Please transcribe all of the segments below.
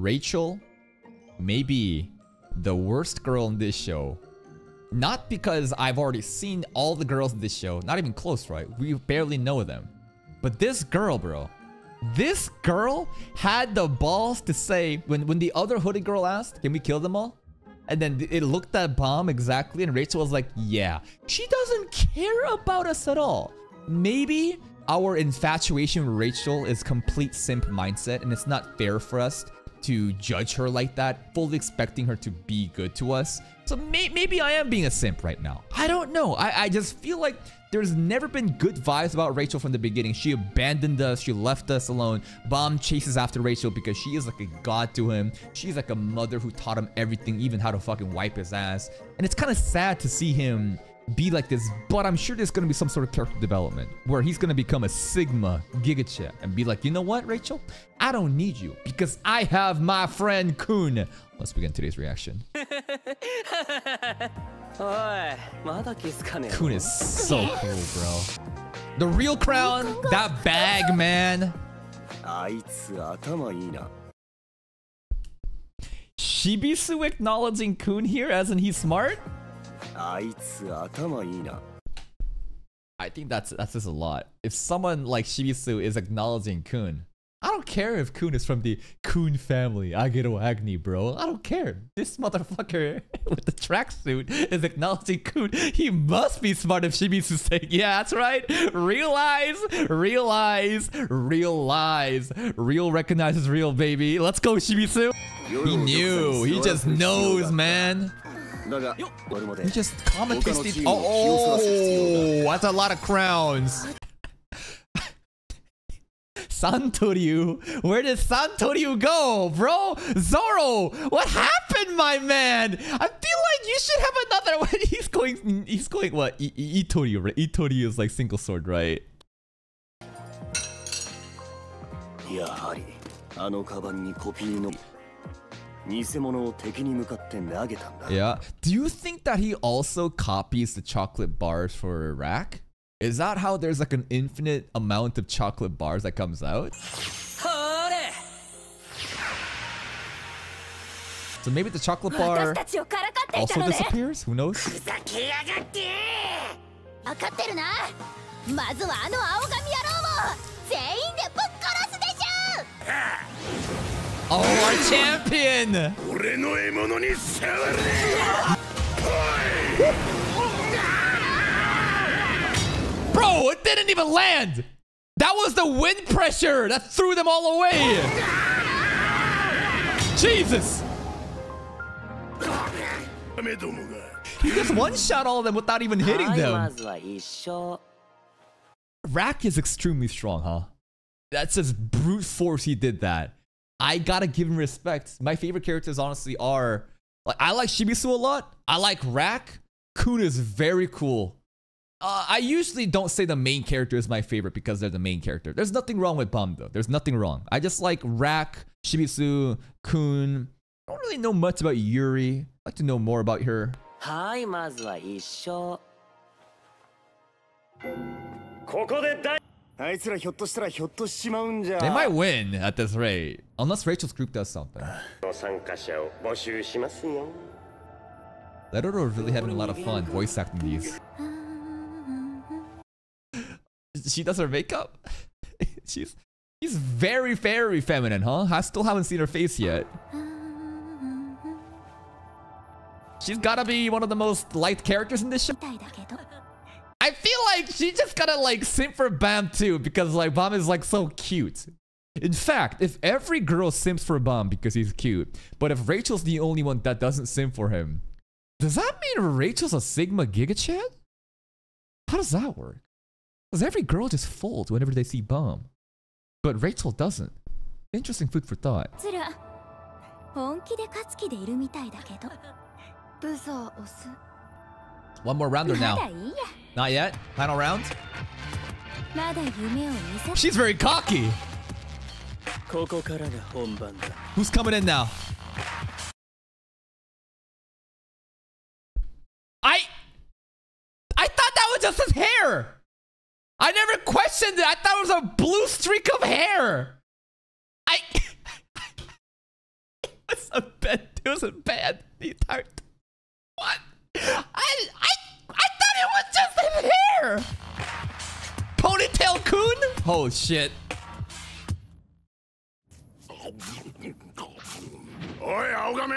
Rachel may be the worst girl in this show. Not because I've already seen all the girls in this show. Not even close, right? We barely know them. But this girl, bro. This girl had the balls to say, when, when the other hooded girl asked, can we kill them all? And then it looked at Bam exactly, and Rachel was like, yeah. She doesn't care about us at all. Maybe our infatuation with Rachel is complete simp mindset, and it's not fair for us to judge her like that, fully expecting her to be good to us. So may maybe I am being a simp right now. I don't know. I, I just feel like there's never been good vibes about Rachel from the beginning. She abandoned us. She left us alone. Bam chases after Rachel because she is like a god to him. She's like a mother who taught him everything, even how to fucking wipe his ass. And it's kind of sad to see him be like this, but I'm sure there's going to be some sort of character development where he's going to become a Sigma Giga Chef and be like, you know what, Rachel? I don't need you because I have my friend Khun. Let's begin today's reaction. Khun is so cool, bro. The real crown, that bag, man. Shibisu acknowledging Khun here, isn't he smart? I think that's that's just a lot. If someone like Shibisu is acknowledging Khun, I don't care if Khun is from the Khun family, Aguero Agni, bro. I don't care. This motherfucker with the tracksuit is acknowledging Khun. He must be smart if Shibisu's saying, yeah, that's right. Realize, realize, realize. Real recognizes real, baby. Let's go, Shibisu. He knew. He just knows, man. He just confiscated. Oh, oh, that's a lot of crowns. Santoryu. Where did Santoryu go, bro? Zoro, what happened, my man? I feel like you should have another one. He's going, he's going, what? I I Itoryu, right? Itoryu is like single sword, right? Yeah. Do you think that he also copies the chocolate bars for Iraq? Is that how there's like an infinite amount of chocolate bars that comes out? So maybe the chocolate bar also disappears? Who knows? Oh, our champion! Bro, it didn't even land! That was the wind pressure that threw them all away! Jesus! He just one-shot all of them without even hitting them. Rak is extremely strong, huh? That's just brute force he did that. I gotta give him respect. My favorite characters honestly are like I like Shibisu a lot. I like Rak. Khun is very cool. Uh, I usually don't say the main character is my favorite because they're the main character. There's nothing wrong with Bam though. There's nothing wrong. I just like Rak, Shibisu, Khun. I don't really know much about Yuri. I'd like to know more about her. Hi, Mazla Isho. might win at this rate. Unless Rachel's group does something. Leroro really having a lot of fun voice acting these. she does her makeup? She's She's very, very feminine, huh? I still haven't seen her face yet. She's gotta be one of the most liked characters in this show. I feel like she just gotta like simp for Bam too because like Bam is like so cute. In fact, if every girl simps for Bam because he's cute, but if Rachel's the only one that doesn't simp for him, does that mean Rachel's a Sigma Gigachad? How does that work? Does every girl just fold whenever they see Bam? But Rachel doesn't. Interesting food for thought. One more rounder now. Not yet? Final round? She's very cocky! Who's coming in now? I... I thought that was just his hair! I never questioned it! I thought it was a blue streak of hair! I... it wasn't bad. It wasn't bad the entire time. What? I... I... I thought it was just his hair! Ponytail Khun? Oh, shit. おい青髪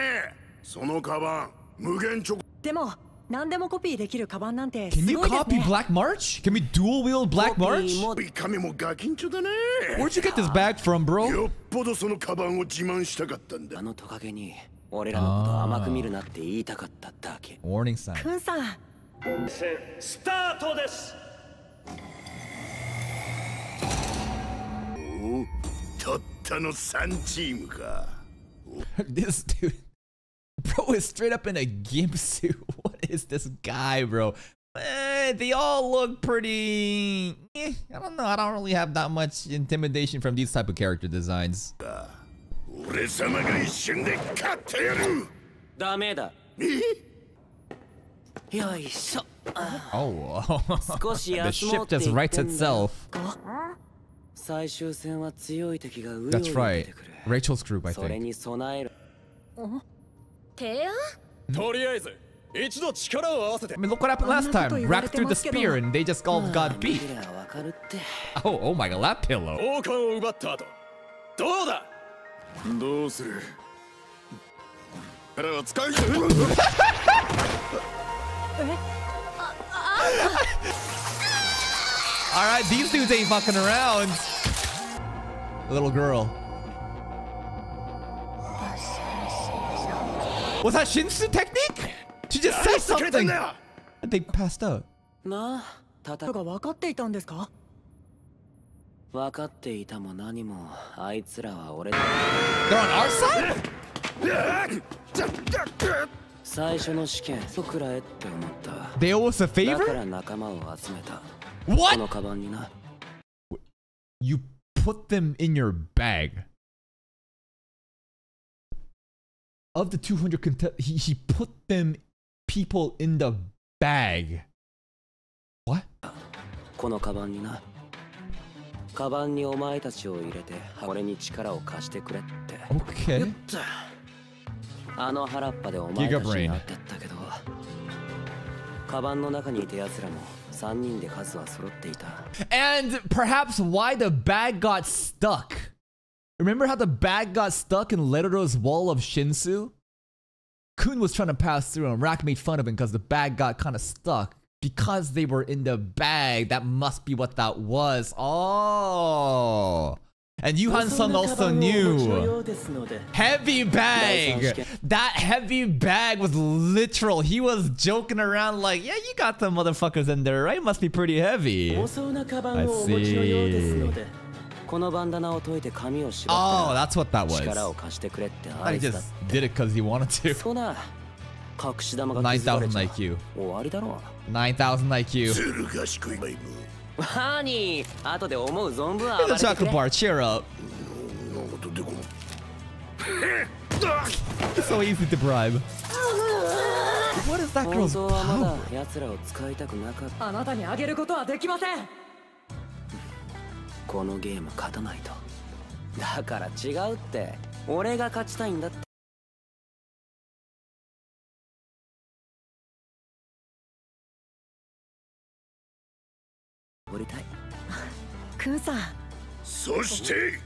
そのカバン無限チョコでも何でもコピーできるカバンなんてすごいですね Can you copy Black March? Can we dual wield Black March? 髪もガキンチョだね Where'd you get this bag from, bro? よっぽどそのカバンを自慢したかったんだあのトカゲに俺らのこと甘く見るなって言いたかっただけ Warning sign くんさん戦スタートですおたったの3チームか this dude, bro, is straight up in a gimp suit. What is this guy, bro? Eh, they all look pretty. Eh, I don't know. I don't really have that much intimidation from these type of character designs. 俺様が一瞬で勝ってやるダメだえよいしょ Oh, 少し the 休も ship うって just 言っ writes てんだよ itself. 最終戦は強い敵がうようよ That's 出 right. てくる Rachel's group, I それ think. に備える提案とりあえず一度力を合わせて I mean, look what happened last time. Racked through the spear and they just all got 見 beat. Oh, oh my god, that pillow. 王冠を奪った後どうだどうする力は使い All right, these dudes ain't fucking around. Little girl. Was that Shinsu technique? She just said つけたん something. だよ And they passed out. なあ戦が分かっていたんですか分かっていたも何もあいつらは俺だ They're on our side? 最初の試験僕らへって思った They owe us a だか favor? ら仲間を集めた What? このカバンにな You put them in your bag. Of the 200 contest, he, he put them people in the bag. What? このカバンになカバンにお前たちを入れて俺に力を貸してくれって Okay. あの原っぱでお前たち Giga に brain 会ってったけどカバンの中にいた奴らも and perhaps why the bag got stuck. Remember how the bag got stuck in Lero's wall of Shinsu? Khun was trying to pass through and Rak made fun of him because the bag got kind of stuck. Because they were in the bag, that must be what that was. Oh. And Yuhan Hansung also knew. Heavy bag! That heavy bag was literal. He was joking around like, yeah, you got some motherfuckers in there, right? Must be pretty heavy. I see. Oh, that's what that was. I just did it because he wanted to. 9000 IQ. 9000 IQ. Honey, after the Omo Zombu. Hey, that's Akbar, cheer up. so easy to bribe. What is that girl's power? あなたにあげることはできませんこのゲーム勝たないとだから違うって俺が勝ちたいんだって降りたいくんさんそして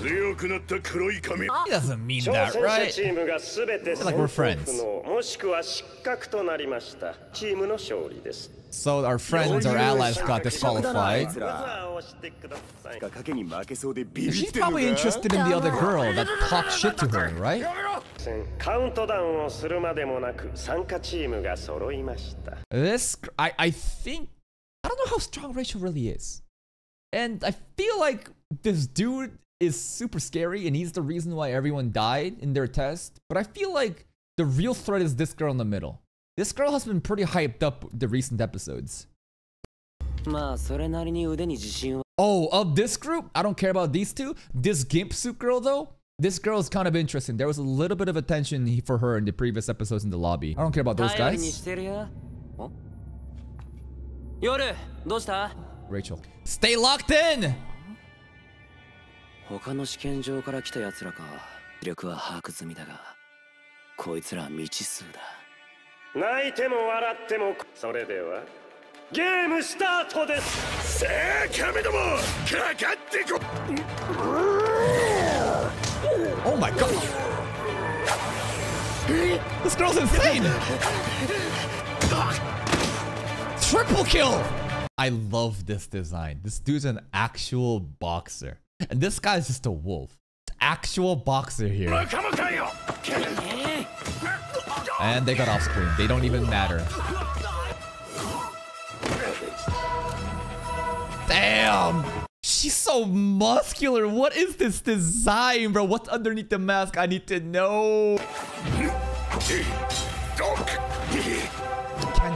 強くなった黒い髪 He doesn't mean 挑 that, 戦者 right? チームがすべて Like we're 戦 friends. 闘不能もしくは失格となりましたチームの勝利です So our friends, our allies got disqualified. まずは押してください賭けに負けそうでビビって She's るの probably か interested in the other girl that talked shit to her, right? カウントダウンをするまでもなく参加チームが揃いました This, I, I think, I don't know how strong Rachel really is. And I feel like this dude is super scary and he's the reason why everyone died in their test. But I feel like the real threat is this girl in the middle. This girl has been pretty hyped up the recent episodes. Oh, of this group, I don't care about these two. This gimp suit girl though, this girl is kind of interesting. There was a little bit of attention for her in the previous episodes in the lobby. I don't care about those guys. 夜どうした？Rachel. Stay locked in! 他の試験場から来た奴らか力は把握済みだがこいつらは未知数だ泣いても笑ってもそれではゲームスタートですさあ亀どもかかってこ Oh my god! This girl's insane! triple kill. I love this design. This dude's an actual boxer. And this guy's just a wolf. Actual boxer here. And they got off screen. They don't even matter. Damn! She's so muscular. What is this design, bro? What's underneath the mask? I need to know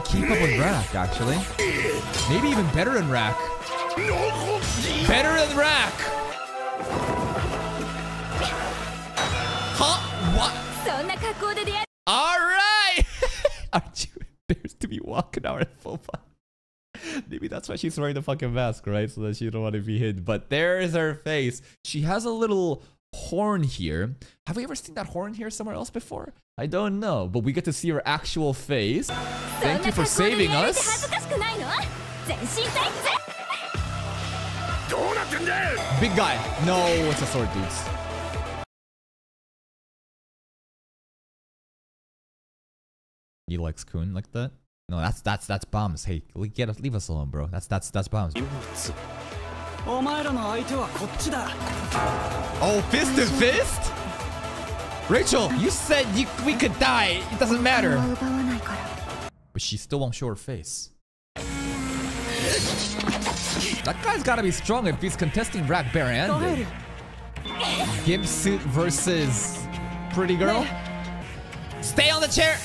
keep up with Rak, actually. Maybe even better than Rak. Better than Rak! Huh? What? Alright! Are you embarrassed to be walking out at full body? Maybe that's why she's wearing the fucking mask, right? So that she don't want to be hidden. But there is her face. She has a little horn here. Have we ever seen that horn here somewhere else before? I don't know, but we get to see her actual face. Thank you for saving us. Big guy. No, it's a sword, dudes. He likes Khun like that? No, that's that's that's bombs. Hey, get leave us alone, bro. That's that's that's bombs. Oh, fist to fist. Rachel, you said you, we could die. It doesn't matter. But she still won't show her face. That guy's gotta be strong if he's contesting Rak Baron. Gimp suit versus pretty girl. Stay on the chair.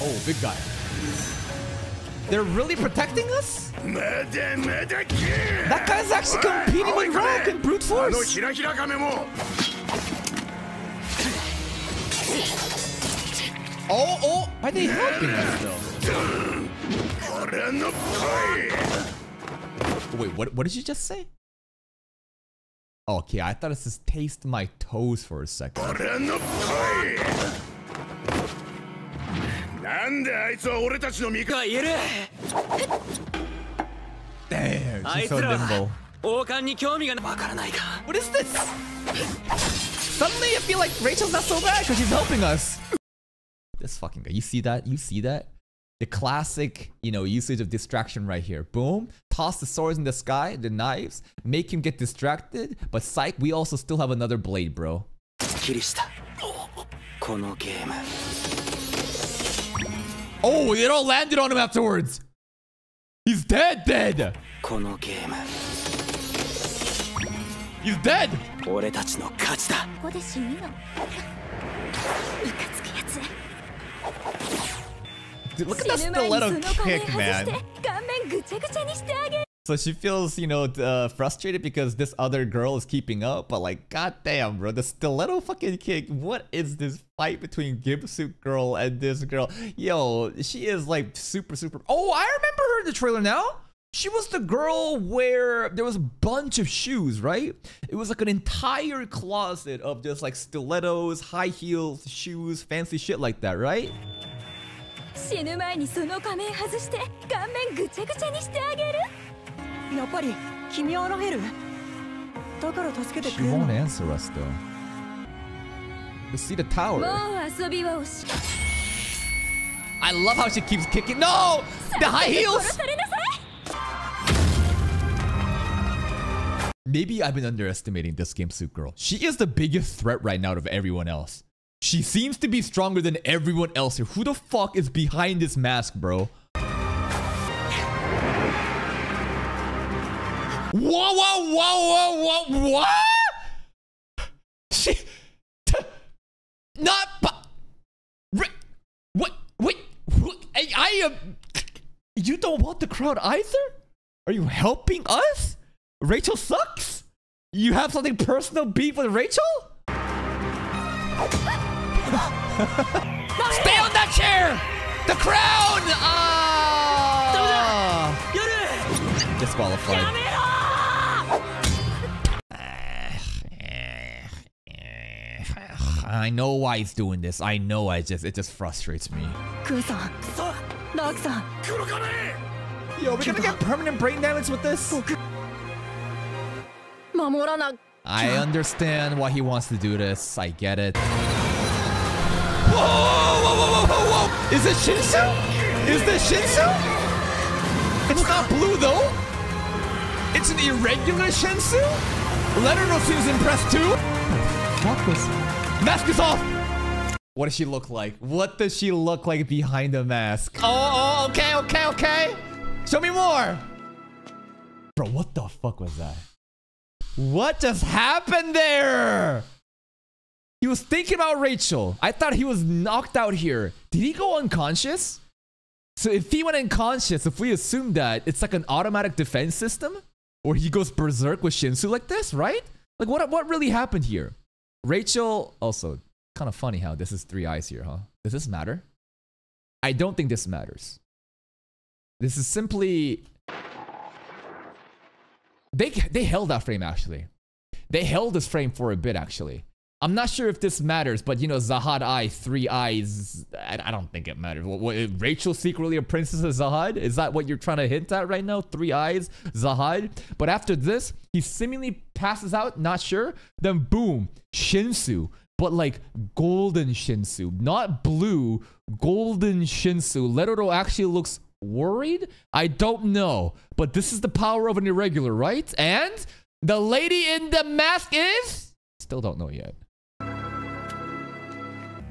Oh, big guy. They're really protecting us? That guy's actually competing with Rag and brute force. Oh, oh! Why are they helping us though? Wait, what, what did you just say? Okay, I thought it says taste my toes for a second. Damn, she's so nimble. What is this? Suddenly, I feel like Rachel's not so bad because she's helping us. this fucking guy. You see that? You see that? The classic, you know, usage of distraction right here. Boom. Toss the swords in the sky, the knives. Make him get distracted. But psych, we also still have another blade, bro. Oh, it all landed on him afterwards. He's dead, dead. He's dead. 俺たちの勝ちだここで死ぬのムカつくやつ Dude, look at 死 that ぬ前にそ stiletto の仮面 kick, 外 man. して顔面ぐちゃぐちゃにしてあげる So she feels, you know, uh, frustrated because this other girl is keeping up, but like, goddamn, bro, the stiletto fucking kick. What is this fight between Gimsuit girl and this girl? Yo, she is like super, super. Oh, I remember her in the trailer now. She was the girl where there was a bunch of shoes, right? It was like an entire closet of just like stilettos, high heels, shoes, fancy shit like that, right? 死ぬ前にその仮面外して顔面ぐちゃぐちゃにしてあげるやっぱり君はラフェルだから助けて She くれる won't の answer us though. You see the も tower. う遊びはおし I love how she keeps kicking. No! The high 殺 heels! Maybe I've been underestimating this game suit girl. She is the biggest threat right now of everyone else. She seems to be stronger than everyone else here. Who the fuck is behind this mask, bro? Whoa, whoa, whoa, whoa, whoa, what? She. Not. What? Wait. What? I, I am. You don't want the crowd either? Are you helping us? Rachel sucks? You have something personal beef with Rachel? Stay on that chair! The crown! Ah! Uh, disqualified. I know why he's doing this. I know. I just it just frustrates me. Kuro-san, Nog-san. Yo, are we gonna get permanent brain damage with this? Oh, 몰아나. I understand why he wants to do this. I get it. Whoa, whoa, whoa, whoa, whoa, Is it Shinsu? Is this Shinsu? It's not blue, though. It's an irregular Shinsu? Leonardo seems impressed, too. What was... Mask is off! What does she look like? What does she look like behind the mask? Oh, oh okay, okay, okay. Show me more. Bro, what the fuck was that? What just happened there? He was thinking about Rachel. I thought he was knocked out here. Did he go unconscious? So if he went unconscious, if we assume that it's like an automatic defense system, or he goes berserk with Shinsu like this, right? Like what what really happened here? Rachel also kind of funny how this is three eyes here, huh? Does this matter? I don't think this matters. This is simply they they held that frame actually. They held this frame for a bit actually. I'm not sure if this matters, but you know, Zahad Eye, three eyes. I, I don't think it matters. What, what, Rachel secretly a princess of Zahad? Is that what you're trying to hint at right now? Three eyes, Zahad. But after this, he seemingly passes out. Not sure. Then boom, Shinsu. But like golden Shinsu, not blue. Golden Shinsu. Leroro actually looks worried? I don't know. But this is the power of an irregular, right? And the lady in the mask is? Still don't know yet.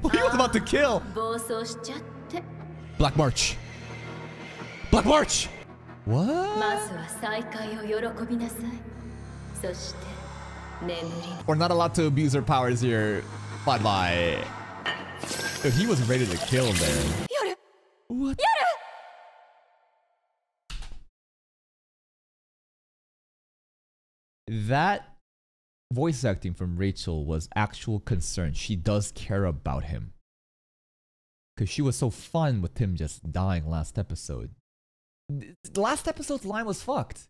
Who he was about to kill? Black March. Black March! What? We're not allowed to abuse her powers here. Bye bye. Dude, he was ready to kill there. That voice acting from Rachel was actual concern. She does care about him. Because she was so fun with him just dying last episode. Last episode's line was fucked.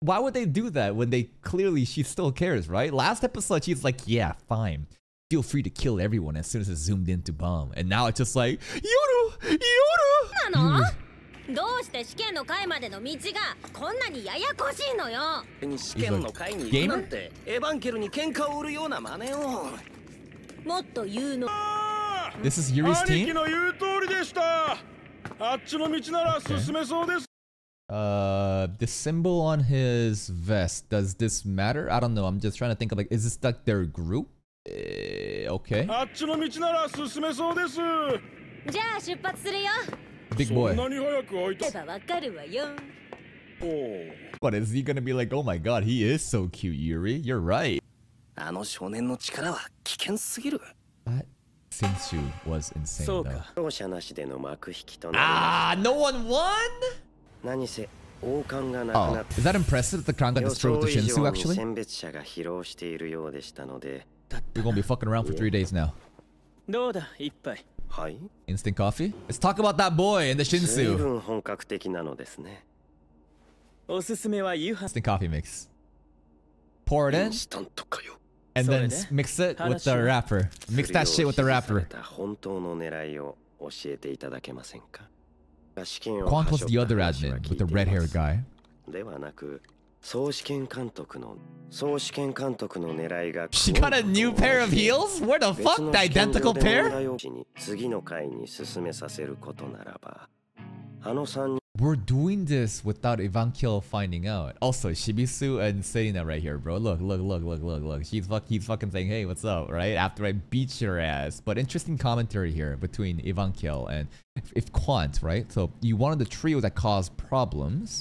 Why would they do that when they clearly she still cares, right? Last episode she's like, yeah, fine. Feel free to kill everyone as soon as it zoomed into Bam. And now it's just like, Yoru! Yoru! なのどうして試験の会までの道がこんなにややこしいのよに試験の会に行くなんてエヴァンケルに喧嘩を売るような真似をもっと言うの This is Yuri's 兄貴 team? の言う通りでしたあっちの道なら進めそうです Uh, the symbol on his vest, does this matter? I don't know. I'm just trying to think of like, is this like their group? Eh, okay. あっちの道なら進めそうですじゃあ出発するよ Big boy. What is he gonna be like? Oh my god, he is so cute, Yuri. You're right. That Shinsu was insane though. Ah, no one won? Oh, is that impressive that the Crown got destroyed with the Shinsu actually? We're gonna be fucking around for three days now. Instant coffee? Let's talk about that boy in the Shinsu. Instant coffee mix. Pour it in. And then mix it with the wrapper. Mix that shit with the wrapper. Quant was the other admin with the red-haired guy. 総試験監督の総試験監督の狙いが She got a new pair of heels? Where the 別 fuck? の The identical pair? 次の回に進めさせることならばあの3人 We're doing this without Evankhell finding out. Also, Shibisu and Selena right here, bro. Look, look, look, look, look, look. She's fuck, he's fucking saying, hey, what's up, right? After I beat your ass. But interesting commentary here between Evankhell and if, if Quant, right? So you wanted the trio that caused problems.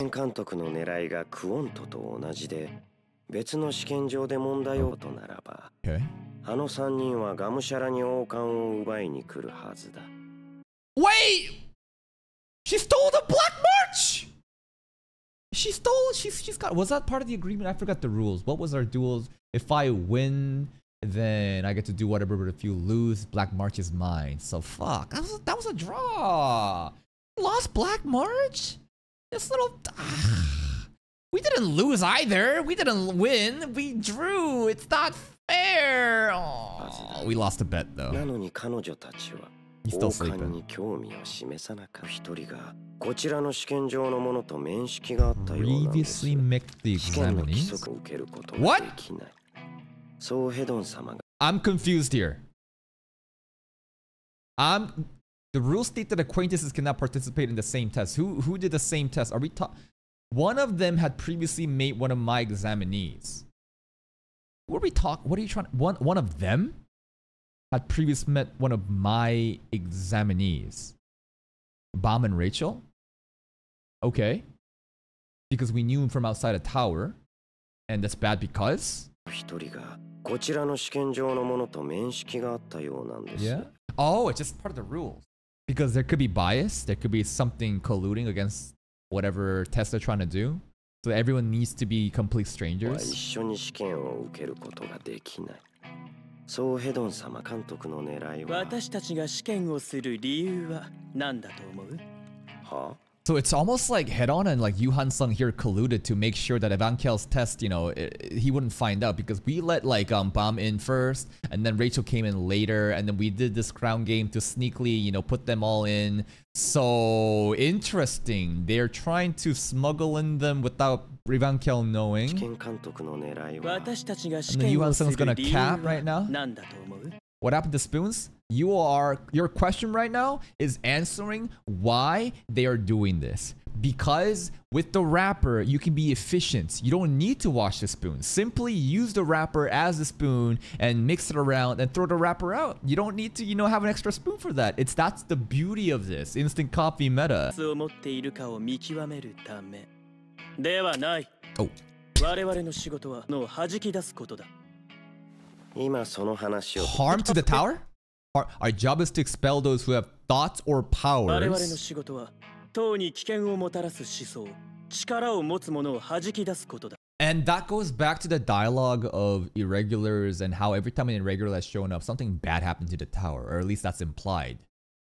別の試験場で問題をとならば、okay. あの3人はがむしゃらに王冠を奪いに来るはずだ。Wait! She stole the black march! She stole she's she's got was that part of the agreement? I forgot the rules. What was our duels? If I win, then I get to do whatever, but if you lose, Black March is mine. So fuck. That was a, that was a draw. Lost Black March? This little We didn't lose either. We didn't win. We drew. It's not fair. Aw, we lost a bet though. のに彼女たちは He's 王 still 冠 sleeping. に興味を示さなかった一人がこちらの試験場のものと面識があったようなんです Previously mixed the 試験の規 examinees. 則を受けることが What? できないそうヘドン様が I'm confused here. I'm the rules state that acquaintances cannot participate in the same test. Who who did the same test? Are we talking? One of them had previously made one of my examinees. What are we talking? What are you trying? One one of them had previously met one of my examinees. Bob and Rachel? Okay. Because we knew him from outside a tower. And that's bad because? Yeah. Oh, it's just part of the rules. Because there could be bias, there could be something colluding against whatever test they're trying to do. So everyone needs to be complete strangers. そうヘドン様監督の狙いは？私たちが試験をする理由は何だと思う？は So it's almost like Headon, and like Yuhan Hansung here colluded to make sure that Evankhell's test, you know, it, it, he wouldn't find out because we let like um Bam in first and then Rachel came in later and then we did this crown game to sneakily, you know, put them all in. So interesting. They're trying to smuggle in them without Evankhell knowing. And then Yu Hansung's gonna cap right now. What happened to Spoons? You are your question right now is answering why they are doing this. Because with the wrapper, you can be efficient. You don't need to wash the spoon. Simply use the wrapper as a spoon and mix it around and throw the wrapper out. You don't need to, you know, have an extra spoon for that. It's that's the beauty of this instant coffee meta. を持っているかを見極めるためではない Oh. 我々の仕事はのを弾き出すことだ今その話を Harm to the tower? Our, our job is to expel those who have thoughts or powers. And that goes back to the dialogue of irregulars and how every time an irregular has shown up, something bad happened to the tower, or at least that's implied,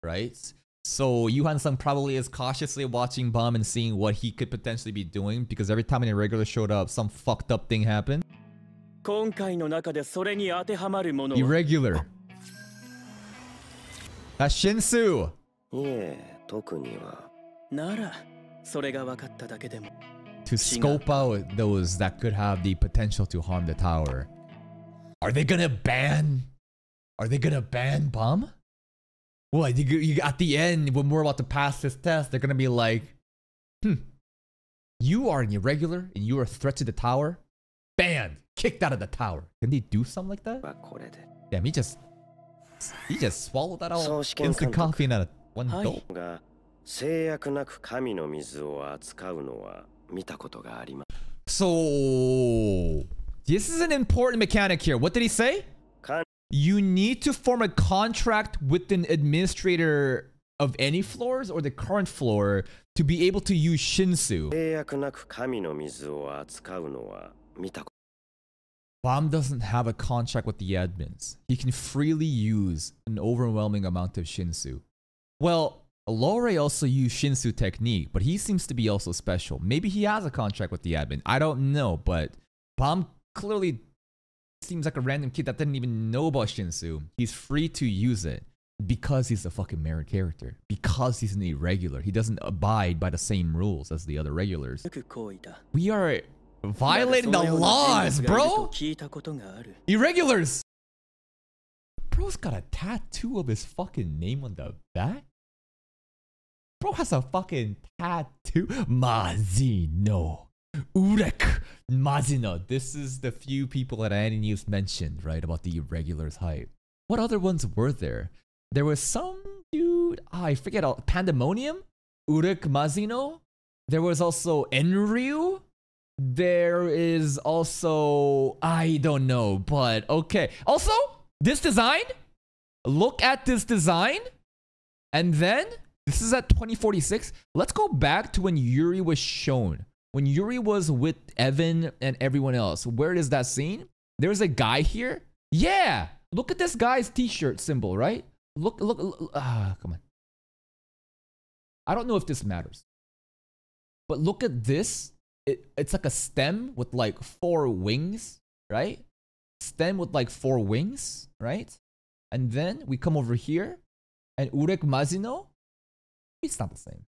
right? So Yuhan Sung probably is cautiously watching Bam and seeing what he could potentially be doing because every time an irregular showed up, some fucked up thing happened. Irregular. That's Shinsu. scope out those that could have the potential to harm the tower. Are they gonna ban? Are they gonna ban Bam? What you, you at the end when we're about to pass this test, they're gonna be like, hmm, you are an irregular and you are a threat to the tower. Banned, kicked out of the tower. Can they do something like that? Damn, he just he just swallowed that all So, Shiken instant Kantoku. coffee in a one Hi. gulp. が制約なく神の水を扱うのは見たことがあります So, this is an important mechanic here. What did he say? Con- You need to form a contract with an administrator of any floors or the current floor to be able to use Shinsu. Bam doesn't have a contract with the admins. He can freely use an overwhelming amount of Shinsu. Well, Lore also used Shinsu technique, but he seems to be also special. Maybe he has a contract with the admin. I don't know, but Bam clearly seems like a random kid that didn't even know about Shinsu. He's free to use it because he's a fucking merit character. Because he's an irregular. He doesn't abide by the same rules as the other regulars. We are Violating the laws, bro. Irregulars. Bro's got a tattoo of his fucking name on the back. Bro has a fucking tattoo. Mazino. Urek Mazino. This is the few people that any news mentioned, right, about the irregulars hype. What other ones were there? There was some dude, ah, I forget, uh, Phantaminum? Urek Mazino? There was also Enryu? There is also I don't know, but okay. Also, this design, look at this design. And then this is at 2046. Let's go back to when Yuri was shown. When Yuri was with Evan and everyone else. Where is that scene? There's a guy here. Yeah. Look at this guy's t-shirt symbol, right? Look look, look ah, come on. I don't know if this matters. But look at this it, it's like a stem with like four wings, right? stem with like four wings, right? And then we come over here, and Urek Mazino, it's not the same.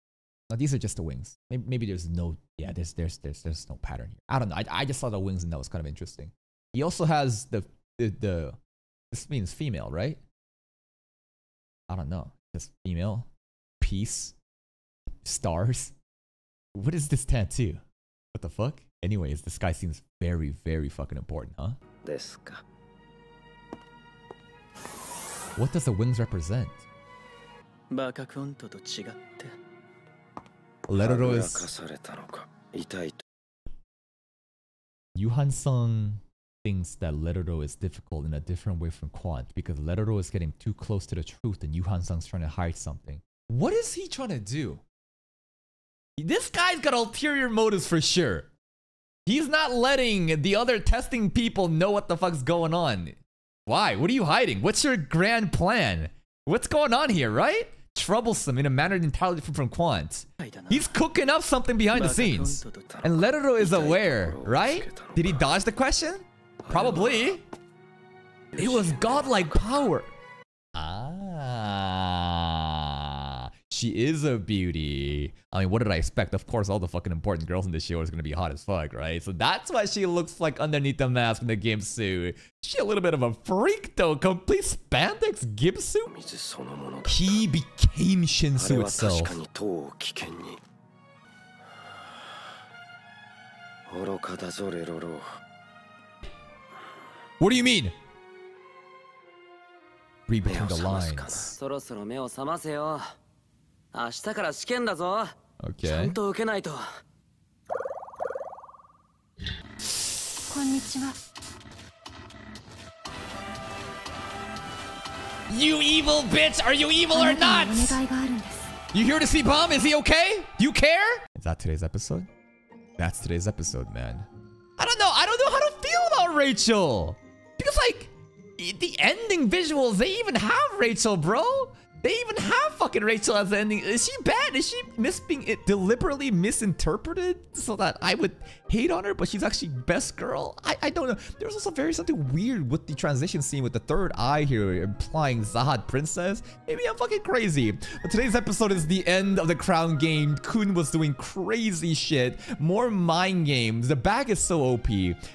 Now these are just the wings. Maybe, maybe there's no, yeah, there's there's there's there's no pattern here. I don't know. I, I just saw the wings and that was kind of interesting. He also has the the, the this means female, right? I don't know. Just female, peace, stars. What is this tattoo? What the fuck? Anyways, this guy seems very, very fucking important, huh? This guy. What does the wings represent? Leroro is... Yuhan-san thinks that Leroro is difficult in a different way from Quant because Leroro is getting too close to the truth and Yuhan-san's trying to hide something. What is he trying to do? This guy's got ulterior motives for sure. He's not letting the other testing people know what the fuck's going on. Why? What are you hiding? What's your grand plan? What's going on here, right? Troublesome in a manner entirely different from Quant. He's cooking up something behind the scenes. And Leroro is aware, right? Did he dodge the question? Probably. It was godlike power. She is a beauty. I mean, what did I expect? Of course, all the fucking important girls in this show is gonna be hot as fuck, right? So that's why she looks like underneath the mask in the gimp suit. She a little bit of a freak though. Complete spandex gimp suit. 水そのものだ He became あれ Shinsu は確 itself. かに塔を危険に愚かだぞレロロ What do you mean? Read 目 between を the 覚ますかな lines. そろそろ目を覚ませよ 明日から試験だぞ。Okay. ちゃんと受けないと。こんにちは。You evil bitch! Are you evil or not? You here to see Bam? Is he okay? You care? Is that today's episode? That's today's episode, man. I don't know. I don't know how to feel about Rachel. Because, like, the ending visuals, they even have Rachel, bro. They even have fucking Rachel as the ending. Is she bad? Is she mis being it deliberately misinterpreted so that I would hate on her, but she's actually best girl? I, I don't know. There's also very something weird with the transition scene with the third eye here implying Zahad princess. Maybe I'm fucking crazy. But today's episode is the end of the crown game. Khun was doing crazy shit. More mind games. The bag is so OP.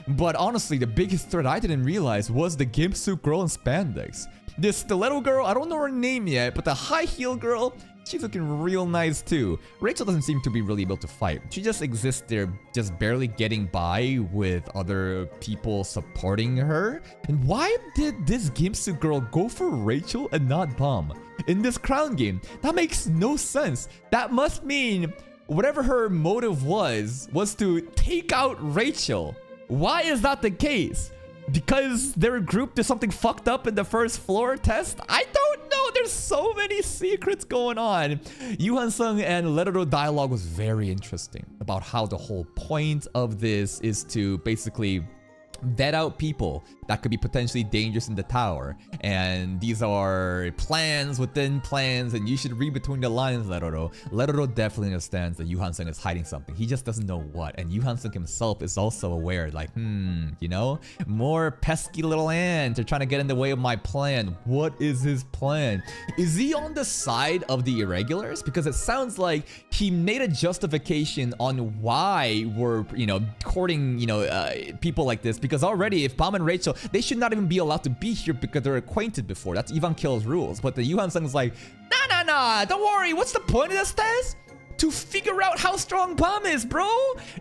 But honestly, the biggest threat I didn't realize was the gimp suit girl in spandex. This stiletto girl, I don't know her name yet, but the high heel girl, she's looking real nice too. Rachel doesn't seem to be really able to fight. She just exists there, just barely getting by with other people supporting her. And why did this Gimpsu girl go for Rachel and not Bam? In this crown game, that makes no sense. That must mean whatever her motive was, was to take out Rachel. Why is that the case? Because they're grouped to something fucked up in the first floor test? I don't know. There's so many secrets going on. Yuhan Sung and Leroro dialogue was very interesting about how the whole point of this is to basically vet out people that could be potentially dangerous in the tower. And these are plans within plans, and you should read between the lines, Leroro. Leroro definitely understands that Sung is hiding something. He just doesn't know what. And Sung himself is also aware, like, hmm, you know? More pesky little ants are trying to get in the way of my plan. What is his plan? Is he on the side of the irregulars? Because it sounds like he made a justification on why we're, you know, courting, you know, uh, people like this. Because already, if Bam and Rachel, they should not even be allowed to be here because they're acquainted before. That's Evankhell's rules. But the Sung is like, nah, nah, nah, don't worry. What's the point of this test? To figure out how strong Bam is, bro.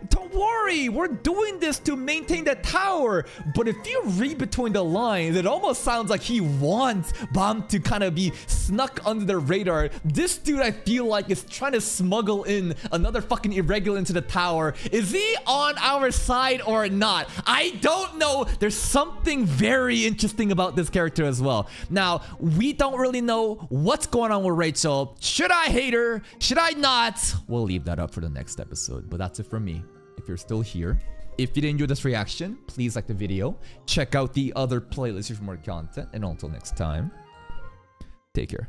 Don't worry, we're doing this to maintain the tower. But if you read between the lines, it almost sounds like he wants Bam to kind of be snuck under the radar. This dude, I feel like, is trying to smuggle in another fucking irregular into the tower. Is he on our side or not? I don't know. There's something very interesting about this character as well. Now, we don't really know what's going on with Rachel. Should I hate her? Should I not? We'll leave that up for the next episode. But that's it from me. If you're still here, if you didn't enjoy this reaction, please like the video. Check out the other playlists for more content. And until next time, take care.